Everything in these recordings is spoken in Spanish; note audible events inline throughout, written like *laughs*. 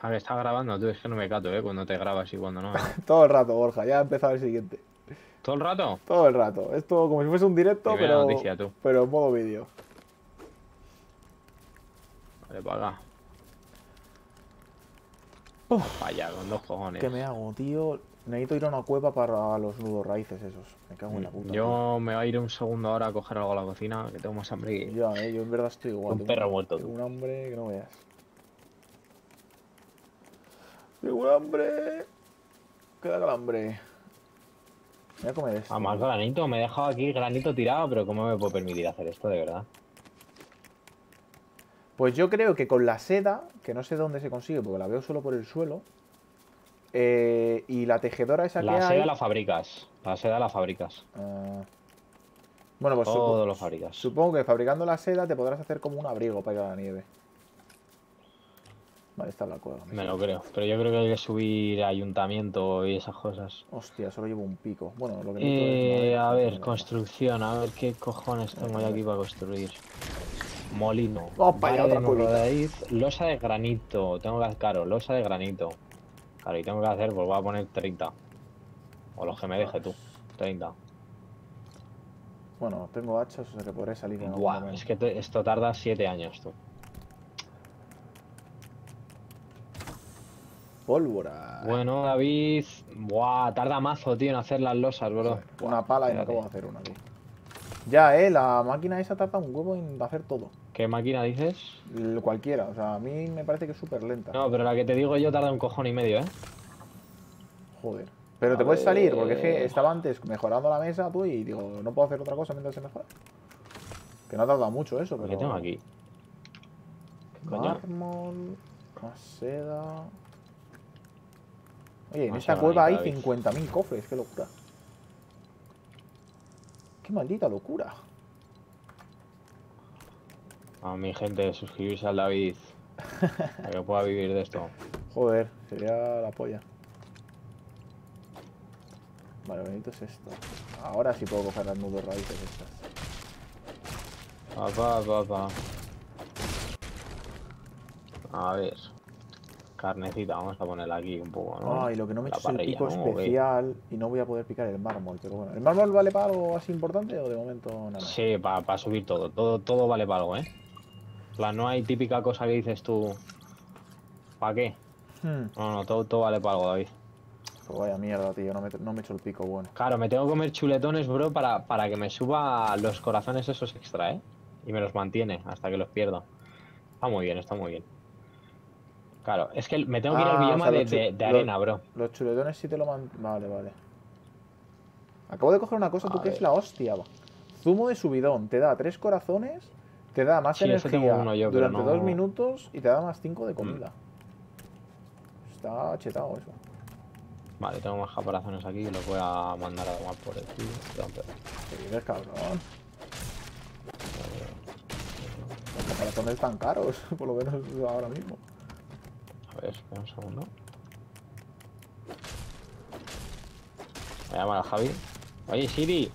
A ver, está grabando, tú es que no me cato, ¿eh? Cuando te grabas y cuando no. ¿eh? *laughs* Todo el rato, Borja, ya ha empezado el siguiente. ¿Todo el rato? Todo el rato. Esto como si fuese un directo, Primera pero, noticia, tú. pero en modo vídeo. Vale, para acá. Vaya, con dos cojones. ¿Qué me hago, tío? Necesito ir a una cueva para los nudos raíces esos. Me cago en la puta. Yo me voy a ir un segundo ahora a coger algo a la cocina, que tengo más hambre que... Ya, eh, yo en verdad estoy igual. Un tengo- perro muerto, un hambre que no veas. Tengo hambre. Queda el hambre. Voy a comer esto. A más granito, me he dejado aquí granito tirado, pero ¿cómo me puedo permitir hacer esto, de verdad? Pues yo creo que con la seda, que no sé dónde se consigue porque la veo solo por el suelo, eh, y la tejedora esa La que seda hay... la fabricas. La seda la fabricas. ah, bueno, pues Todo supo- lo fabricas. supongo que fabricando la seda te podrás hacer como un abrigo para ir a la nieve. Vale, está la cueva. Me lo creo. Pero yo creo que hay que subir ayuntamiento y esas cosas. Hostia, solo llevo un pico. Bueno, lo que es Eh, madera, a ver, construcción, a ver qué cojones tengo yo aquí para construir. Molino. De otra raíz, losa de granito. Tengo que hacer, claro, losa de granito. Claro, y tengo que hacer, pues voy a poner 30. O los que me deje tú. 30. nada. Bueno, tengo hachas, o sea que podré salir en Buah, es que te- esto tarda 7 años, tú. Pólvora. Bueno, David. Buah, tarda mazo, tío, en hacer las losas, bro. Una pala y Espérate. acabo de hacer una, tío. Ya, eh, la máquina esa tarda un huevo en hacer todo. ¿Qué máquina dices? L- Cualquiera, o sea, a mí me parece que es súper lenta. No, pero la que te digo yo tarda un cojón y medio, ¿eh? Joder. Pero A te puedes salir, porque es que estaba antes mejorando la mesa, tú, y digo, no puedo hacer otra cosa mientras se mejora. Que no ha tardado mucho eso, pero... ¿Qué tengo aquí? ¿Qué coño? Mármol, más seda... Oye, en esta cueva hay bonita, David. 50.000 cofres, qué locura. Qué maldita locura. A mi gente, suscribirse al David. *laughs* Para que pueda vivir de esto. Joder, sería la polla. Vale, bonito es esto. Ahora sí puedo coger las nudos raíces estas. Pa, pa, pa, pa. A ver. Carnecita, vamos a ponerla aquí un poco, ¿no? Ay, lo que no me he La hecho es el pico especial y no voy a poder picar el mármol, pero bueno. ¿El mármol vale para algo así importante o de momento nada? Sí, para subir todo. todo. Todo vale para algo, ¿eh? Plan, no hay típica cosa que dices tú. ¿Para qué? Hmm, No, no, todo, todo vale para algo, David. pues vaya mierda, tío, no me, no me he hecho el pico bueno. Claro, me tengo que comer chuletones, bro, para, para que me suba los corazones esos extra, ¿eh? Y me los mantiene hasta que los pierdo. Está muy bien, está muy bien. Claro, es que me tengo que ir al Ah, o bioma sea, de, los- arena, bro. Los chuletones sí te lo man... Vale, vale. Acabo de coger una cosa, tú A que es ver. la hostia. va. Zumo de subidón, te da tres corazones, te da más Sí, energía yo, durante no- dos minutos y te da más cinco de comida. Está chetado eso. Vale, tengo más caparazones aquí que los voy a mandar a tomar por el culo. Perdón, perdón. ¿Qué dices, cabrón? Los caparazones están caros, *laughs* por lo menos ahora mismo. A ver, espera un segundo. Voy a llamar a Javi. Oye, Siri.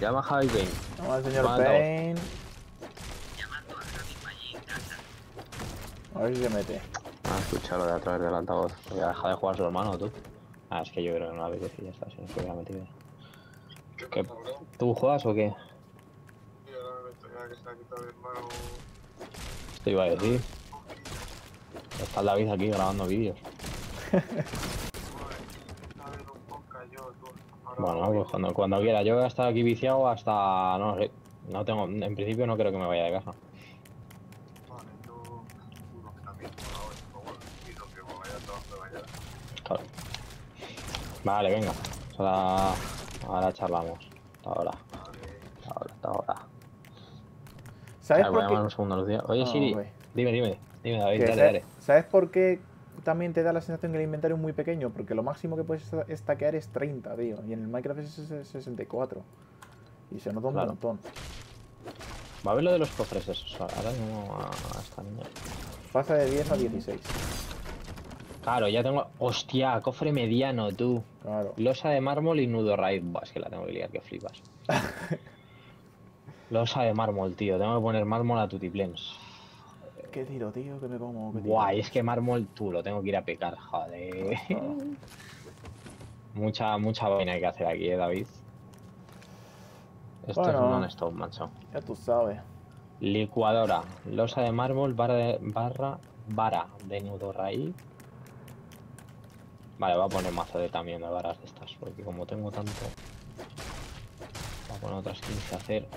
Llama a Javi Payne. Vamos al señor. Payne. A ver si se mete. Ah, escucharlo de a través del altavoz. Voy a dejar de jugar a su hermano, tú. Ah, es que yo creo que no la apetece y ya está, si no se hubiera metido. ¿Qué? ¿Tú juegas o qué? Sí, ahora me estoy- que se ha quitado mi hermano. Te iba a decir. Está David aquí grabando vídeos. Bueno, pues cuando, cuando quiera. Yo voy a estar aquí viciado hasta. No sé. No tengo. En principio no creo que me vaya de casa. Vale. Claro. Venga. Ahora, ahora charlamos. Hasta ahora. Ahora, ahora. ¿Sabes por qué? un segundo a Lucía. Oye, Ah, Siri. Dime, dime. Dime, David, dale, sa- dale. ¿Sabes por qué también te da la sensación que el inventario es muy pequeño? Porque lo máximo que puedes esta- stackear es 30, tío. Y en el Minecraft es ses- 64. Y se nota un Claro. montón. Va a ver lo de los cofres esos. Ahora mismo a, a esta niña. Pasa de 10 a 16. Claro, ya tengo. Hostia, cofre mediano, tú. Claro. Losa de mármol y nudo raíz. Buah, es que la tengo que liar, que flipas. *laughs* Losa de mármol, tío. Tengo que poner mármol a tutiplens. ¿Qué tiro, tío? Que me como. Guay, es que mármol tú lo tengo que ir a picar, joder. *laughs* mucha, mucha vaina hay que hacer aquí, eh, David. Esto es un non-stop, macho. Ya tú sabes. Licuadora, losa de mármol, barra, de, barra, vara de nudo raíz. Vale, voy a poner mazo de también de varas de estas, porque como tengo tanto... Voy a poner otras 15 a hacer.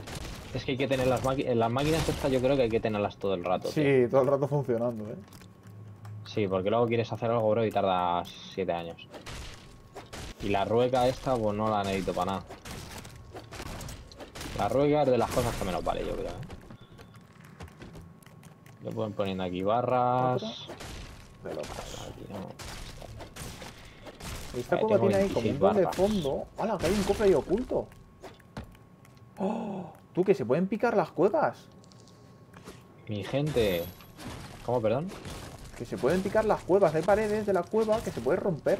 Es que hay que tener las máquinas... Las máquinas estas yo creo que hay que tenerlas todo el rato. tío. Sí, todo el rato funcionando, ¿eh? Sí, porque luego quieres hacer algo, bro, y tardas 7 años. Y la rueca esta, pues no la necesito para nada. La rueca es de las cosas que menos vale, yo creo. ¿eh? Le pueden poniendo aquí barras. De locos. Aquí no. Esta tengo tiene ahí como 26 un barras. fondo. ¡Hala! Que hay un cofre ahí oculto. ¡Oh! Tú, que se pueden picar las cuevas. Mi gente. ¿Cómo, perdón? Que se pueden picar las cuevas. Hay paredes de la cueva que se puede romper.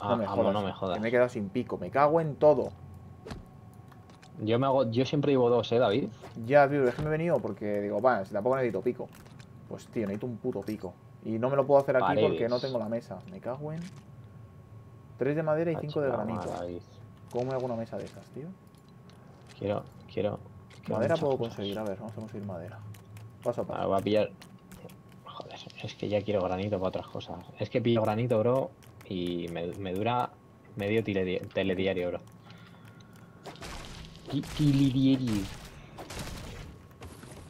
Ah, no me amo, jodas. no me jodas. Que me he quedado sin pico. Me cago en todo. Yo me hago, yo siempre llevo dos, eh, David. Ya, tío, es que me he venido porque digo, bueno, si tampoco necesito pico. Pues tío, necesito un puto pico. Y no me lo puedo hacer aquí porque no tengo la mesa. Me cago en. 3 de madera y 5 de Macho, granito. ¿Cómo me hago una mesa de esas, tío? Quiero, quiero. quiero Madera puedo cosas. conseguir. A ver, vamos a conseguir madera. Paso a Ah, paso. voy a pillar. Joder, es que ya quiero granito para otras cosas. Es que pillo granito, bro, y me, me dura medio teledi- telediario, bro. Telediario.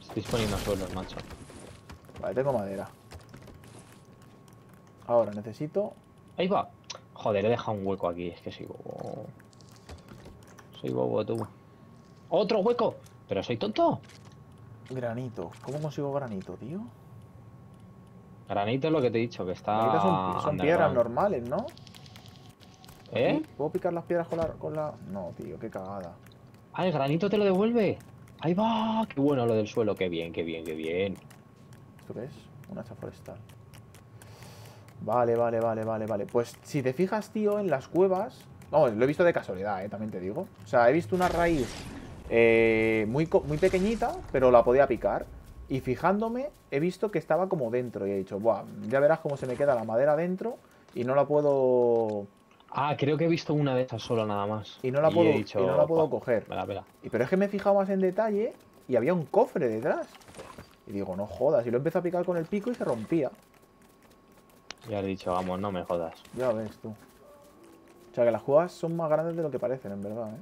Estoy poniendo suelos, macho. Vale, tengo madera. Ahora necesito. Ahí va. Joder, he dejado un hueco aquí. Es que soy bobo. Soy bobo, tú. ¡Otro hueco! ¿Pero soy tonto? Granito. ¿Cómo consigo granito, tío? Granito es lo que te he dicho, que está. Son, son piedras normales, ¿no? ¿Eh? ¿Puedo picar las piedras con la, con la.? No, tío, qué cagada. Ah, el granito te lo devuelve. Ahí va. Qué bueno lo del suelo. Qué bien, qué bien, qué bien. ¿Esto qué es? Un hacha forestal. Vale, vale, vale, vale, vale. Pues si te fijas, tío, en las cuevas. Vamos, lo he visto de casualidad, eh, también te digo. O sea, he visto una raíz eh, muy, muy pequeñita, pero la podía picar. Y fijándome, he visto que estaba como dentro. Y he dicho, Buah, ya verás cómo se me queda la madera dentro. Y no la puedo. Ah, creo que he visto una de esas solo nada más. Y no la puedo, dicho, y no la puedo "Jo, coger. Me la pela. Y pero es que me he fijado más en detalle y había un cofre detrás. Y digo, no jodas. Y lo empecé a picar con el pico y se rompía. Ya he dicho, vamos, no me jodas. Ya ves tú. O sea que las cuevas son más grandes de lo que parecen, en verdad, ¿eh?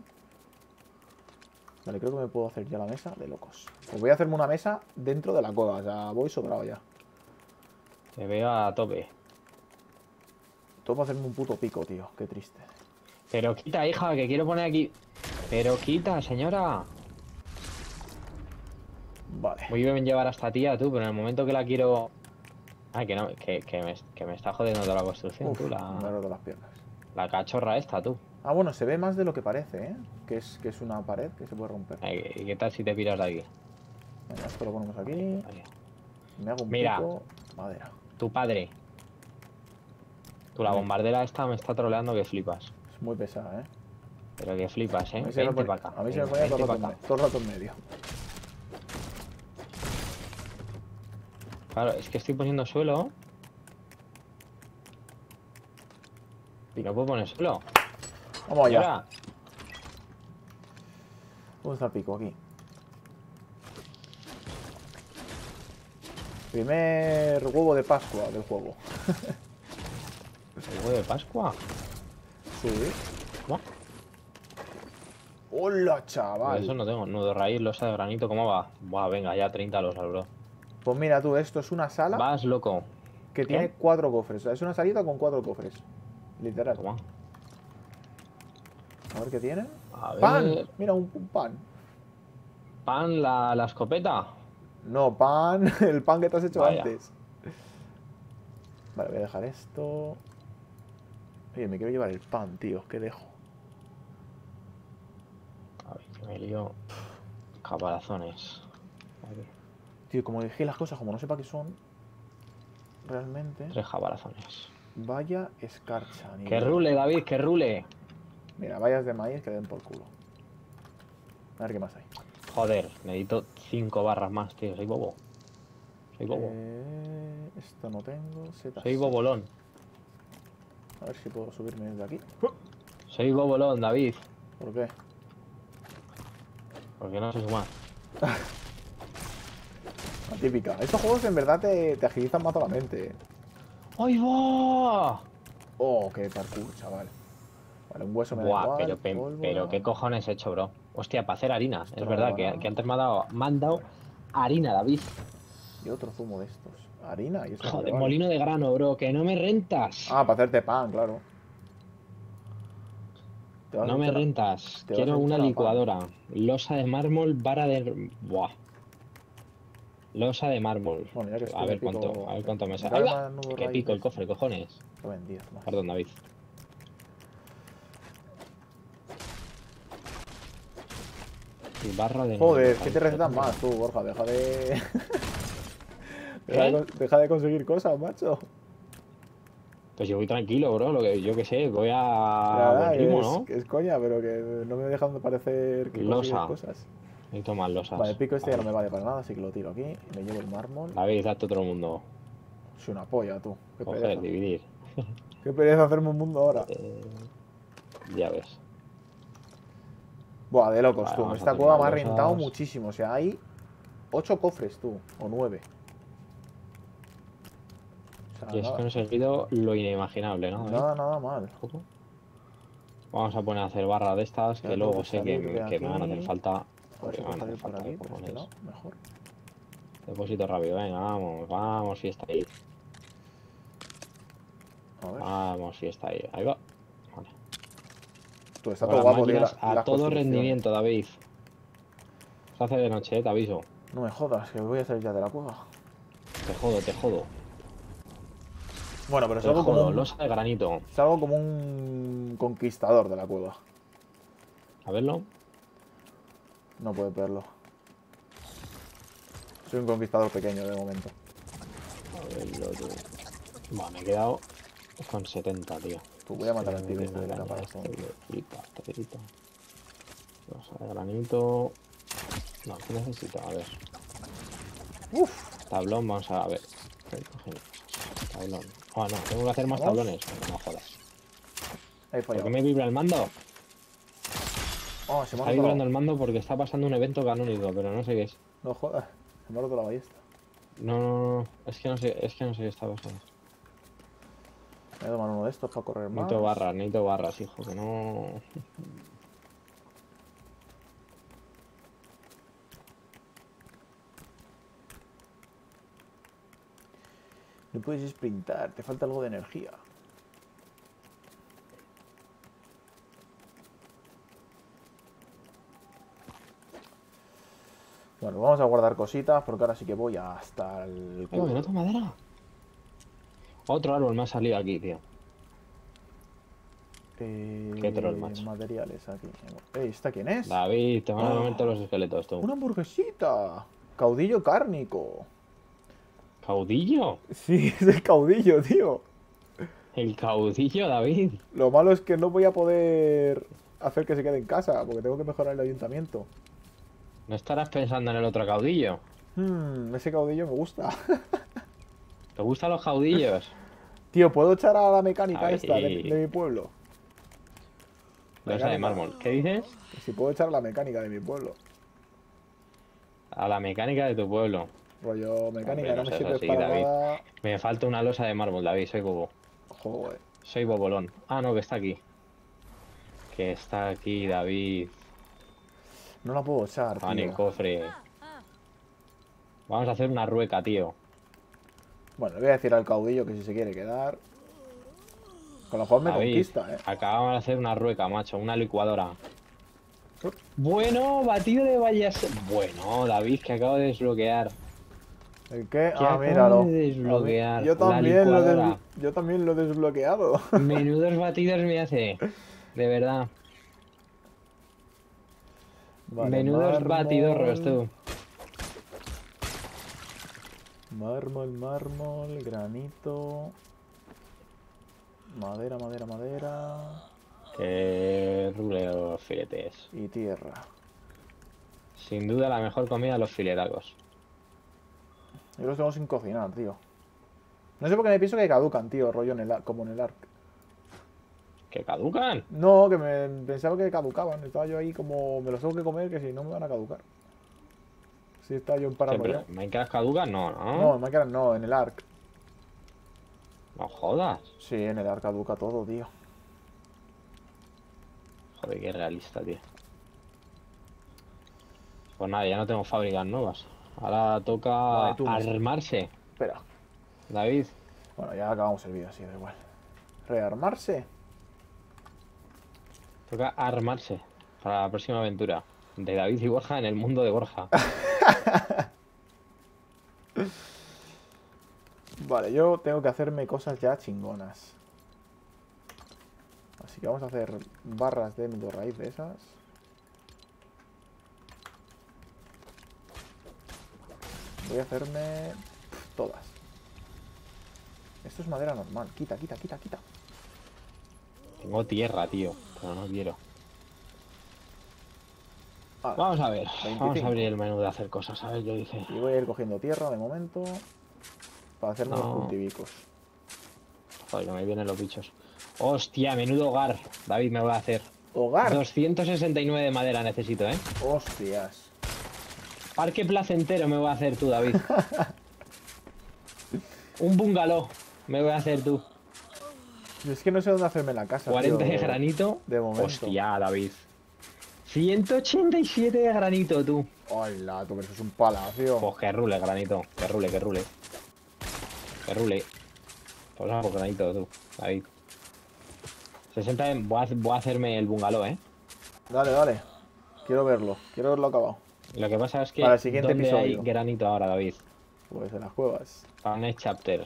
Vale, creo que me puedo hacer ya la mesa de locos. Pues voy a hacerme una mesa dentro de la cueva. O sea, voy sobrado ya. Te veo a tope. Todo para hacerme un puto pico, tío. Qué triste. Pero quita, hija, que quiero poner aquí. Pero quita, señora. Vale. Muy bien llevar a esta tía, tú, pero en el momento que la quiero. Ah, que no, que, que me, que me está jodiendo toda la construcción, Uf, tú, me la, roto las piernas. la cachorra esta, tú. Ah, bueno, se ve más de lo que parece, ¿eh? Que es, que es una pared que se puede romper. ¿Y qué tal si te piras de aquí? Venga, esto lo ponemos aquí. Vale. Me hago un Mira. pico. Madera. Tu padre. Tú, la bombardera esta me está troleando que flipas. Es muy pesada, ¿eh? Pero que flipas, A ¿eh? mí se me, para acá. a mí se me ponía rato todo el rato en medio. Claro, es que estoy poniendo suelo. Y no puedo poner suelo. Vamos ¿Y allá. ahora? ¿Dónde está el pico? Aquí. Primer huevo de Pascua del juego. ¿El huevo de Pascua? Sí. ¿Cómo? ¡Hola, chaval! eso no tengo. Nudo raíz, losa de granito, ¿cómo va? Buah, venga, ya 30 losas, bro. Pues mira tú, esto es una sala Vas loco. que tiene cuatro cofres. O sea, es una salita con cuatro cofres. Literal. Toma. A ver qué tiene. A ver. ¡Pan! Mira, un, un pan. Pan, la, la escopeta. No, pan. *laughs* El pan que te has hecho Vaya. antes. Vale, voy a dejar esto. Oye, me quiero llevar el pan, tío. ¿Qué dejo? A ver, que me lío. Caparazones. Tío, como dejé las cosas, como no sepa qué son. Realmente. tres caparazones. Vaya escarcha. Que rule, David, que rule. Mira, vallas de maíz que den por culo. A ver qué más hay. Joder, necesito cinco barras más, tío. Soy bobo. Soy bobo. Eh, esto no tengo. Setas. Soy bobolón. A ver si puedo subirme desde aquí. Soy bobolón, David. ¿Por qué? Porque no se suma. La típica. Estos juegos en verdad te, te agilizan más la mente. ¡Ay, va! Oh, qué parkour, chaval. Vale, un hueso me da Buah, igual, pero, pero qué cojones he hecho, bro. Hostia, para hacer harina. Es verdad que, antes me ha dado, me han dado harina, David. Y otro zumo de estos. Harina y eso. Joder, vale. molino de grano, bro. Que no me rentas. Ah, para hacerte pan, claro. No me rentas. Quiero una pan. licuadora. Losa de mármol, vara de. Buah. Losa de mármol. Bueno, ya que a ver pico- cuánto, a ver cuánto me sale. raíz pico el cofre, cojones. Lo en 10 más. Perdón, David. Y barra de. Joder, ¿qué te recetas más tú, Borja? Deja de... *laughs* deja, de ¿Eh? deja de conseguir cosas, macho. Pues yo voy tranquilo, bro. Lo que, yo qué sé, voy a. Es, que es coña, pero que no me dejan de parecer que Losa. cosas. Necesito más losas. Vale, el pico este ya no me vale para nada, así que lo tiro aquí. Me llevo el mármol. David, date otro mundo. Soy una polla, tú. Qué Coger, pereza. dividir. Qué pereza hacerme un mundo ahora. *laughs* Eh, ya ves. Buah, de locos, Vale, tú. Esta cueva me ha rentado muchísimo. O sea, hay 8 cofres, tú. O 9. O sea, Y es que he nada, conseguido lo inimaginable, ¿no? Nada, nada mal. Vamos a poner a hacer barras de estas que luego que sé que, que me van a hacer falta. Porque me van a hacer aquí, este lado. Mejor. Depósito rápido, venga, vamos, vamos, si está ahí. A ver. Vamos, si está ahí. Ahí va. Tú, todo guapo, tío. la- a todo rendimiento, David. Se hace de noche, eh, te aviso. No me jodas, que voy a salir ya de la cueva. Te jodo, te jodo. Bueno, pero salgo como, un, losa de granito. salgo como un conquistador de la cueva. A verlo. No puedes verlo. Soy un conquistador pequeño de momento. A verlo, tú. Buah, me he quedado con 70, tío. Tú voy a matar al tigre de este de la caparazón. flipa. Losa de granito. No, ¿qué necesito? A ver. Uf, Tablón, vamos a ver. Tablón. Oh, no, tengo que hacer más ¿Vamos? tablones. No jodas. ¿Por qué me vibra el mando? Oh, se me Está vibrando el mando porque está pasando un evento canónico, pero no sé qué es. No jodas, se me ha roto la ballesta. No, no, no, es que no sé, es que no sé qué está pasando. Voy a tomar uno de estos para correr más. Necesito barras, necesito barras, hijo, que no. No puedes sprintar, te falta algo de energía. Bueno, vamos a guardar cositas porque ahora sí que voy hasta el... Que culo. no madera. Otro árbol me ha salido aquí, tío. Eh, Qué troll, macho. Materiales aquí. Ey, ¿esta quién es? David, te van a comer todos los esqueletos, tú. Una hamburguesita. Caudillo cárnico. ¿Caudillo? Sí, *laughs* es el caudillo, tío. El caudillo, David. Lo malo es que no voy a poder hacer que se quede en casa porque tengo que mejorar el ayuntamiento. ¿No estarás pensando en el otro caudillo? Hmm, ese caudillo me gusta. *laughs* ¿Te gustan los caudillos? *laughs* Tío, ¿puedo echar a la mecánica Ay. esta de, de mi pueblo? Losa de mármol. ¿Qué dices? Si puedo echar a la mecánica de mi pueblo. A la mecánica de tu pueblo. Rollo mecánica, Hombre, no no me sirve para David. nada. Me falta una losa de mármol, David, soy bobo. Joder. Soy bobolón. Ah, no, que está aquí. Que está aquí, David. No la puedo echar, Ah, en el tío. cofre. Vamos a hacer una rueca, tío. Bueno, le voy a decir al caudillo que si se quiere quedar. Con lo cual me David, conquista, eh. acabamos de hacer una rueca, macho, una licuadora. Bueno, batido de vallas. Bueno, David, que acabo de desbloquear. ¿El qué? Ah, míralo. de desbloquear Yo también, lo des- yo también lo he desbloqueado. *laughs* Menudos batidos me hace. De verdad. Vale, Menudos batidorros, tú. Mármol, mármol, granito. Madera, madera, madera. Que rule los filetes. Y tierra. Sin duda la mejor comida los filetacos. Yo los tengo sin cocinar, tío. No sé por qué me pienso que caducan, tío, rollo en el, como en el arc. ¿Que caducan? No, que me pensaba que caducaban. Estaba yo ahí como, me los tengo que comer, que si no me van a caducar. Sí, estaba yo en Sí, paranoia. pero ¿en Minecraft caducan? No, no. No, en Minecraft no, en el arc. No jodas. Sí, en el arc caduca todo, tío. Joder, qué realista, tío. Pues nada, ya no tengo fábricas nuevas. Ahora toca Vale, tú, Messi. armarse, Espera. David. Bueno, ya acabamos el vídeo, así da igual. Rearmarse. Toca armarse para la próxima aventura de David y Borja en el mundo de Borja. *laughs* *laughs* Vale, yo tengo que hacerme cosas ya chingonas. Así que vamos a hacer barras de raíz de esas. Voy a hacerme todas. Esto es madera normal. Quita, quita, quita, quita. Tengo tierra, tío, pero no quiero. Ah, Vamos a ver, vamos 25. a abrir el menú de hacer cosas, a ver qué dice. y voy a ir cogiendo tierra de momento. Para hacerme los No. cultivicos. Joder, que me vienen los bichos. Hostia, menudo hogar. David, me voy a hacer. ¡Hogar! 269 de madera necesito, ¿eh? ¡Hostias! Parque placentero me voy a hacer tú, David. *laughs* Un bungalow me voy a hacer tú. Es que no sé dónde hacerme la casa. 40 tío. de granito. de momento. Hostia, David. 187 de granito, tú. Hola, tú, pero eso es un palacio. Pues que rule, granito. Que rule, que rule. Que rule. Pues vamos, granito, tú, David. 60 de- voy, a, voy a hacerme el bungalow, ¿eh? Dale, dale. Quiero verlo. Quiero verlo acabado. Lo que pasa es que. Para el siguiente ¿dónde hay episodio. granito ahora, David? Pues en las cuevas. Para un chapter.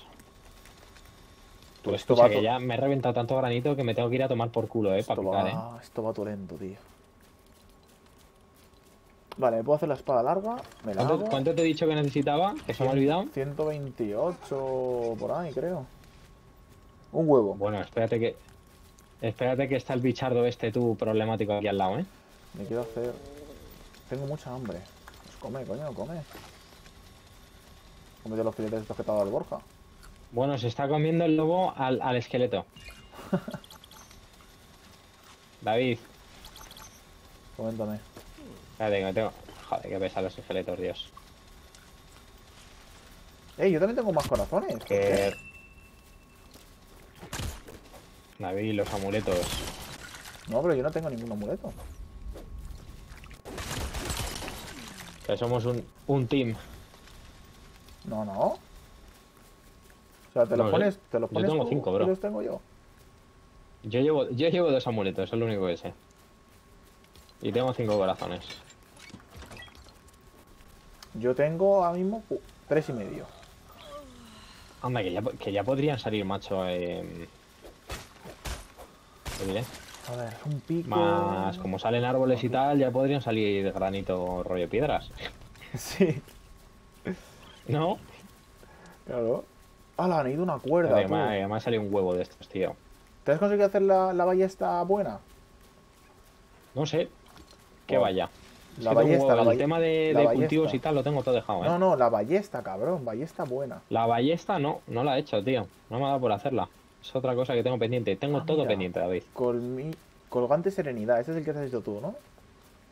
Tú Pues esto va que ya me he reventado tanto granito que me tengo que ir a tomar por culo, eh, para Esto picar, eh. va, esto va todo lento, tío. Vale, puedo hacer la espada larga. Me la ¿Cuánto, hago. cuánto te he dicho que necesitaba? Que se me ha olvidado. 128 por ahí, creo. Un huevo. Bueno, espérate que. Espérate que está el bichardo este tú problemático aquí al lado, eh. Me quiero hacer. Tengo mucha hambre. Pues come, coño, come. Cómete los filetes estos que te ha dado el Borja. Bueno, se está comiendo el lobo al, al esqueleto. *laughs* David, Coméntame. Que me tengo. Joder, que pesan los esqueletos, Dios. ¡Ey! Yo también tengo más corazones. ¿por qué? Que. David, los amuletos. No, pero yo no tengo ningún amuleto. Que somos un, un team. No, no. O sea, te los No sé. pones, te los Yo pones tengo tú cinco, bro. los tengo yo. Yo llevo, yo llevo dos amuletos, es lo único que sé. Y tengo cinco corazones. Yo tengo ahora mismo tres y medio. Anda, que ya, que ya podrían salir, macho. Eh... ¿qué diré? A ver, un pico. Más, como salen árboles y tal, ya podrían salir granito rollo piedras. *laughs* Sí, ¿No? claro. ¡Hala! Han ido una cuerda. Además, tú. además salió un huevo de estos, tío. ¿Te has conseguido hacer la, la ballesta buena? No sé. Que vaya. Es La tengo ballesta, la el balle- tema de, la de ballesta. cultivos y tal lo tengo todo dejado, ¿eh? No, no, la ballesta, cabrón. Ballesta buena. La ballesta no, no la he hecho, tío. No me ha dado por hacerla. Es otra cosa que tengo pendiente. Tengo Ah, todo mira. pendiente, David. Colmi... Colgante serenidad. Ese es el que has hecho tú, ¿no?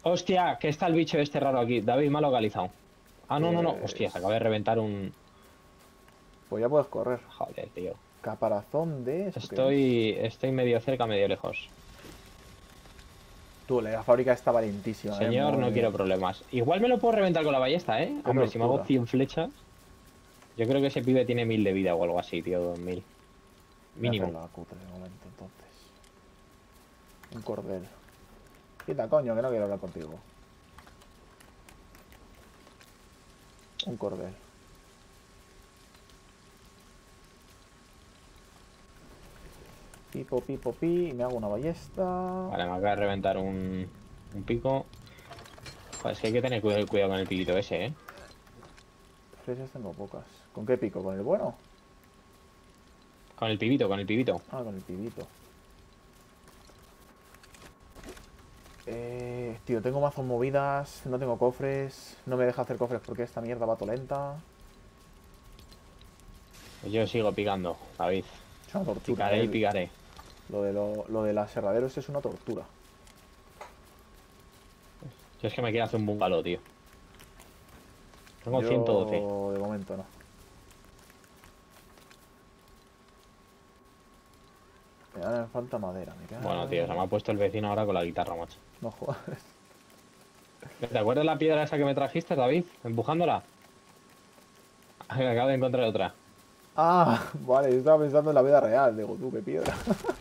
Hostia, que está el bicho este raro aquí. David me ha localizado. Ah, no, no, no. Pues- Hostia, se acaba de reventar un. Pues ya puedes correr. Joder, tío. Caparazón de... Estoy, estoy medio cerca, medio lejos. Tú, la fábrica está valentísima. eh, Señor, no quiero problemas. Igual me lo puedo reventar con la ballesta, ¿eh? Hombre, si me hago locura. 100 flechas. Yo creo que ese pibe tiene 1000 de vida o algo así, tío. 2000. Voy a Mínimo. la cutre de momento, entonces. Un cordel. Quita, coño, que no quiero hablar contigo. Un cordel. Pipo, pipo, pi. Y me hago una ballesta. Vale, me acaba de reventar un, un pico. Joder, es que hay que tener cuidado, cuidado con el piquito ese, ¿eh? Flechas tengo pocas. ¿Con qué pico? ¿Con el bueno? Con el pibito, con el pibito. Ah, con el pibito. Eh, tío, tengo mazos movidas, no tengo cofres, no me deja hacer cofres porque esta mierda va lenta. Yo sigo picando, David. Es una tortura. Picaré y picaré. Lo de, lo, lo de las serraderos es una tortura. Yo es que me quiero hacer un bungalow, tío. Tengo Yo, 112. De momento no. Me falta madera, me cago Bueno, tío, se me ha puesto el vecino ahora con la guitarra, macho. No jodas. ¿Te acuerdas la piedra esa que me trajiste, David? Empujándola. Acabo de encontrar otra. Ah, vale, yo estaba pensando en la vida real. Digo, tú, qué piedra. *laughs*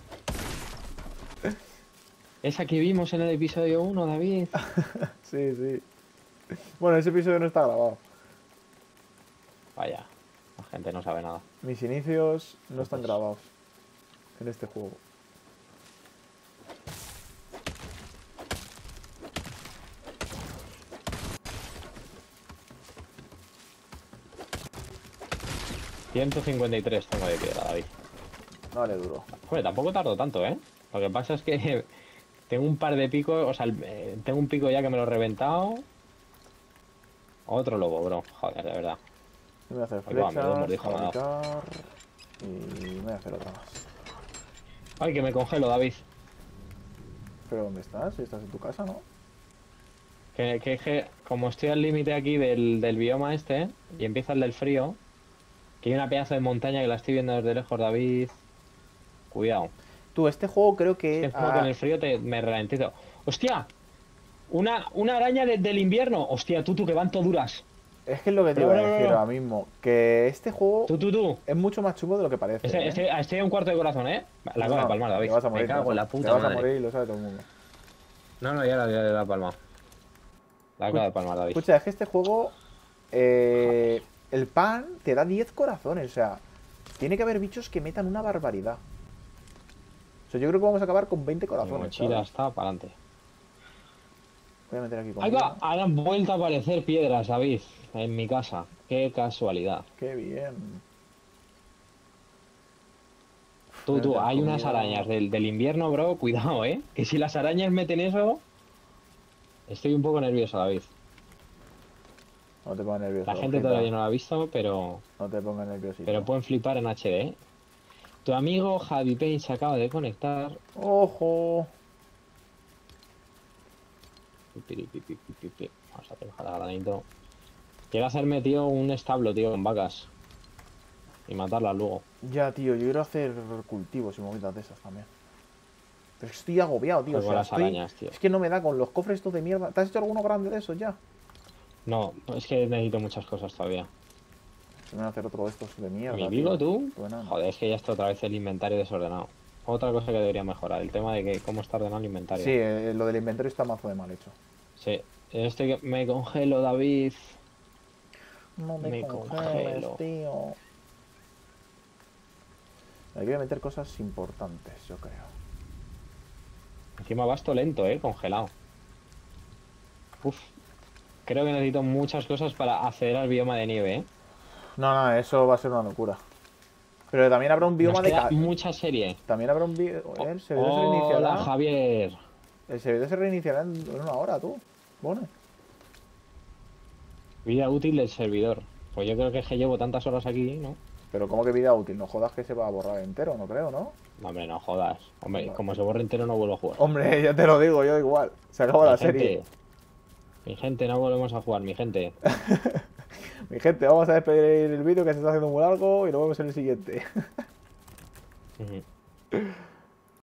Esa que vimos en el episodio 1, David. *laughs* sí, sí. Bueno, ese episodio no está grabado. Vaya, la gente no sabe nada. Mis inicios no están Pues- grabados en este juego. ¿153 tengo de piedra, David. Vale, duro. Joder, tampoco tardo tanto, ¿eh? Lo que pasa es que tengo un par de picos, o sea, eh, tengo un pico ya que me lo he reventado. Otro lobo, bro. Joder, de verdad. Yo voy a hacer va, flechas, mordisco me ha fabricar y voy a hacer otra más. Ay, que me congelo, David. ¿Pero dónde estás? Si estás en tu casa, ¿no? Que, que, que como estoy al límite aquí del, del bioma este, y empieza el del frío, que hay una pedazo de montaña que la estoy viendo desde lejos, David. Cuidado. Tú, este juego creo que... Es como ah, en el frío te, me ralentizo. ¡Hostia! Una, una araña de- del invierno. Hostia, tú, tú, que van todo duras. Es que es lo que te iba a decir ahora mismo. Que este juego Tú, tú, tú. es mucho más chungo de lo que parece. Este, ¿eh? este- estoy a un cuarto de corazón, ¿eh? La No, de palmar, David. te vas a Me morir, te cago en la puta Te vas madre. a morir y lo sabe todo el mundo. No, no, ya la, ya la he palmado. La acabo de palmar, David. Escucha, es que este juego... eh, el pan te da 10 corazones. O sea, tiene que haber bichos que metan una barbaridad. O sea, yo creo que vamos a acabar con 20 Mi corazones. mochila ¿sabes? está para adelante. Voy a meter aquí Ahí va, han vuelto a aparecer piedras, David, en mi casa. Qué casualidad. Qué bien. Tú, tú, hay unas arañas del, del invierno, bro, cuidado, ¿eh? Que si las arañas meten eso... Estoy un poco nervioso, David. No te pongas nervioso. La gente ojita. todavía no lo ha visto, pero, No te pongas nerviosito. pero pueden flipar en HD, ¿eh? Tu amigo Javi Payne se acaba de conectar. ¡Ojo! Vamos a trabajar a granito. Quiero hacerme, tío, un establo, tío, con vacas. Y matarlas luego. Ya, tío, yo quiero hacer cultivos y movidas de esas también. Pero estoy agobiado, tío. o Con sea, las estoy- arañas, tío. Es que no me da con los cofres estos de mierda. ¿Te has hecho alguno grande de esos ya? No, es que necesito muchas cosas todavía. Me a hacer otro de estos de mierda. ¿Mi tío. vivo tú? Bueno, Joder, es que ya está otra vez el inventario desordenado. Otra cosa que debería mejorar, el tema de que cómo está ordenado el inventario. Sí, eh, lo del inventario está mazo de mal hecho. Sí. Este que me congelo, David. No me, Me congeles, congelo. tío. Aquí voy a meter cosas importantes, yo creo. Encima vas todo lento, eh, congelado. Uf. Creo que necesito muchas cosas para acceder al bioma de nieve, eh. No, no, eso va a ser una locura. Pero también habrá un bioma Nos de queda ca- mucha serie. También habrá un bioma. El servidor se Hola, reiniciará. Javier. El servidor se reiniciará en una hora, tú. Bueno. Vida útil del servidor. Pues yo creo que es que llevo tantas horas aquí, ¿no? Pero como que vida útil, no jodas que se va a borrar entero, no creo, ¿no? No, hombre, no jodas. Hombre, como se borre entero no vuelvo a jugar. Hombre, *laughs* ya te lo digo, yo igual. Se acabó la mi serie. gente, mi gente, no volvemos a jugar, mi gente. *laughs* Mi gente, vamos a despedir el vídeo que se está haciendo muy largo y nos vemos en el siguiente. *laughs*